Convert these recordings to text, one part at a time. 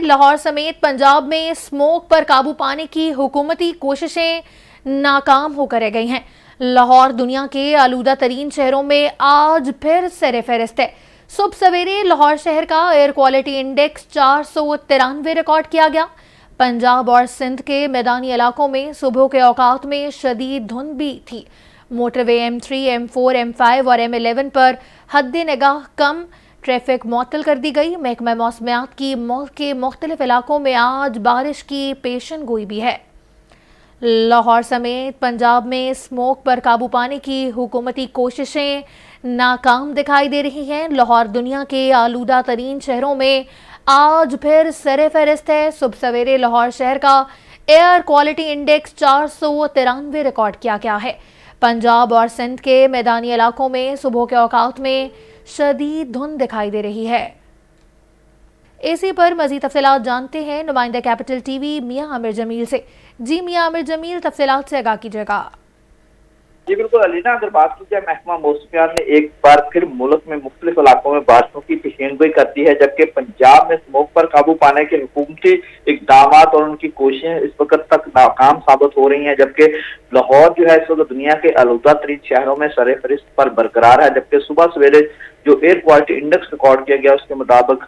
लाहौर समेत पंजाब में स्मोक पर काबू पाने की हुकूमती कोशिशें नाकाम होकर रह गई हैं। लाहौर दुनिया के आलूदा तरीन शहरों में आज फिर सर फहरिस्त है। सुबह सवेरे लाहौर शहर का एयर क्वालिटी इंडेक्स चार सौ तिरानवे रिकॉर्ड किया गया। पंजाब और सिंध के मैदानी इलाकों में सुबह के औकात में शदीद धुंध भी थी। Motorway M three M four M five और एम एलेवन पर हद निगाह कम ट्रैफ़िक मअतल कर दी गई। महकमा मौसमियात की के मुख्तलिफ़ इलाकों में आज बारिश की पेशन गोई भी है। लाहौर समेत पंजाब में स्मोक पर काबू पाने की हुकूमती कोशिशें नाकाम दिखाई दे रही हैं। लाहौर दुनिया के आलूदा तरीन शहरों में आज फिर सर फहरिस्त है। सुबह सवेरे लाहौर शहर का एयर क्वालिटी इंडेक्स चार सौ तिरानवे रिकॉर्ड किया गया है। पंजाब और सिंध के मैदानी इलाकों में सुबह के औकात में शदीद धुंध दिखाई दे रही है। इसी पर मजीद तफसलत जानते हैं नुमाइंदा कैपिटल टीवी मियाँ आमिर जमील से। जी मियाँ आमिर जमील, तफसलत से आगा कीजिएगा। जी, बिल्कुल अलीना, अगर बात की जाए महकमा मौसमियात ने, एक बार फिर मुल्क में मुख्तलिफ़ इलाकों में बारिशों की पेशेनगोई कर दी है, जबकि पंजाब में स्मोक पर काबू पाने के हुकूमती इकदाम और उनकी कोशिशें इस वक्त तक नाकाम साबित हो रही हैं, जबकि लाहौर जो है, इस वक्त दुनिया के आलूदा तरीन शहरों में सर फरिस्त पर बरकरार है, जबकि सुबह सवेरे जो एयर क्वालिटी इंडेक्स रिकॉर्ड किया गया, उसके मुताबिक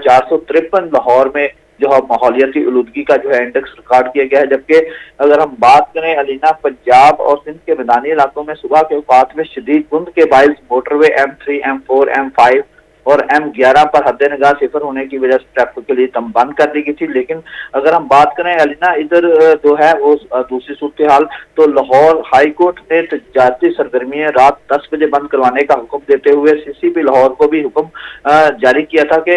चार सौ तिरपन लाहौर में जो है माहौलियाती आलूदगी का जो है इंडेक्स रिकॉर्ड किया गया है, जबकि अगर हम बात करें अलीना, पंजाब और सिंध के मैदानी इलाकों में सुबह के औकात में शदीद बुंद के Biles motorway M three M four M five और एम ग्यारह पर हद निगाह सिफर होने की वजह से ट्रैफ़िक के लिए दम बंद कर दी गई थी। लेकिन अगर हम बात करें, अलीना, इधर जो है, वो दूसरी सूरत हाल तो लाहौर हाईकोर्ट ने तजारती सरगर्मियाँ रात दस बजे बंद करवाने का हुक्म देते हुए सी सी पी लाहौर को भी हुक्म जारी किया था कि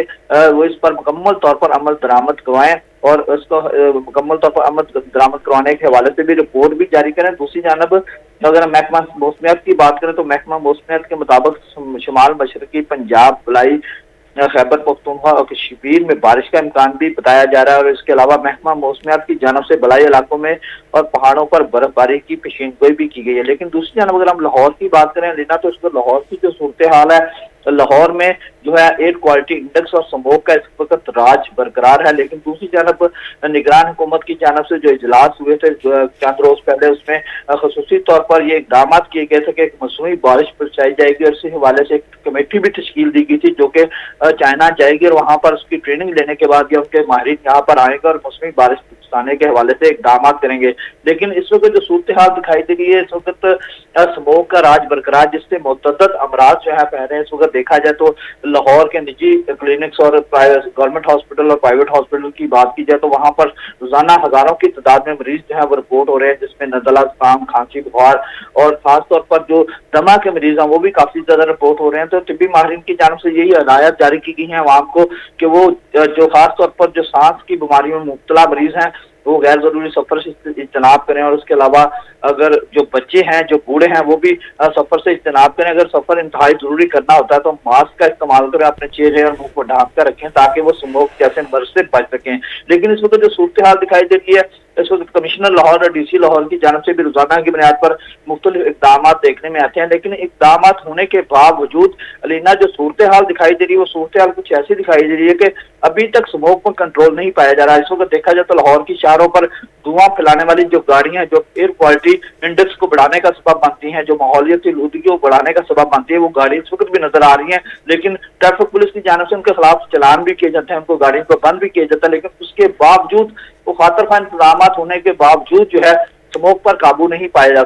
वो इस पर मुकम्मल तौर पर अमल दरामद करवाएँ। और उसको मुकम्मल तौर पर अमद दरामद करवाने के हवाले से भी रिपोर्ट भी जारी करें। दूसरी जानब, अगर हम महकमा मौसमियात की बात करें तो महकमा मौसमियात के मुताबिक शुमाल मशरकी पंजाब बलाई खैबर पख्तूनखा और कश्मीर में बारिश का इम्कान भी बताया जा रहा है और इसके अलावा महकमा मौसमियात की जानब से बलाई इलाकों में और पहाड़ों पर बर्फबारी की पेशीन गोई भी की गई है। लेकिन दूसरी जानब, अगर हम लाहौर की बात करें लेना तो इसको लाहौर की जो सूरत हाल है लाहौर में जो है एयर क्वालिटी इंडेक्स और समोक का इस वक्त राज बरकरार है, लेकिन दूसरी जानब निगरान हुकूमत की जानब से जो इजलास हुए थे चंद रोज पहले उसमें खसूसी तौर पर ये इकदाम किए गए थे कि एक मसनू बारिश पहुंचाई जाएगी और इसी हवाले से एक कमेटी भी तश्कील दी गई थी जो कि चाइना जाएगी और वहाँ पर उसकी ट्रेनिंग लेने के बाद या उनके माहिर यहाँ पर आएँगे और मौसमी बारिश पहुँचाने के हवाले से इकदाम करेंगे। लेकिन इस वक्त जो सूरत हाल दिखाई दे रही है, इस वक्त स्मोक का राज बरकरार, जिससे मुतद अमराज जो है पहले इस वक्त देखा जाए तो लाहौर के निजी क्लिनिक्स और गवर्नमेंट हॉस्पिटल और प्राइवेट हॉस्पिटल की बात की जाए तो वहाँ पर रोज़ाना हज़ारों की तादाद में मरीज़ जो है वो रिपोर्ट हो रहे हैं, जिसमें नजला जुकाम खांसी, बुखार और खासतौर पर जो दमा के मरीज़ हैं वो भी काफ़ी ज़्यादा रिपोर्ट हो रहे हैं। तो तिब्बी माहरीन की जानब से यही हदायत जारी की गई है आवाम को कि वो, जो खासतौर पर जो सांस की बीमारियों में मुबतला मरीज़ हैं वो गैर ज़रूरी सफ़र से इज्तनाब करें और उसके अलावा अगर जो बच्चे हैं, जो बूढ़े हैं, वो भी सफ़र से इज्तनाब करें। अगर सफ़र इंतहाई ज़रूरी करना होता है तो मास्क का इस्तेमाल करें, अपने चेहरे और मुँह को ढांक कर रखें, ताकि वो स्मोक जैसे मर्ज से बच सकें। लेकिन इस वक्त जो सूरत हाल दिखाई दे रही है इस वक्त कमिश्नर लाहौर और डीसी लाहौर की जानब से भी रोज़ाना की बुनियाद पर मुख्तलि इकदाम देखने में आते हैं, लेकिन इकदाम होने के बावजूद अलीना, जो सूरत हाल दिखाई दे रही है, वो सूरत हाल कुछ ऐसी दिखाई दे रही है कि अभी तक स्मोक पर कंट्रोल नहीं पाया जा रहा। है इस वक्त देखा जाए तो लाहौर की शहरों पर धुआँ फैलाने वाली जो गाड़ियाँ जो एयर क्वालिटी इंडेक्स को बढ़ाने का सबब बनती हैं, जो माहौलियती लूदगी को बढ़ाने का सबब बनती है, वो गाड़ी इस वक्त भी नज़र आ रही है, लेकिन ट्रैफ़िक पुलिस की जानब से उनके खिलाफ चलान भी किए जाते हैं, उनको गाड़ियों को बंद भी किया जाता है, लेकिन उसके बावजूद वो खातर इंतज़ाम होने के बावजूद जो है, स्मोक पर काबू नहीं पाया जा सकता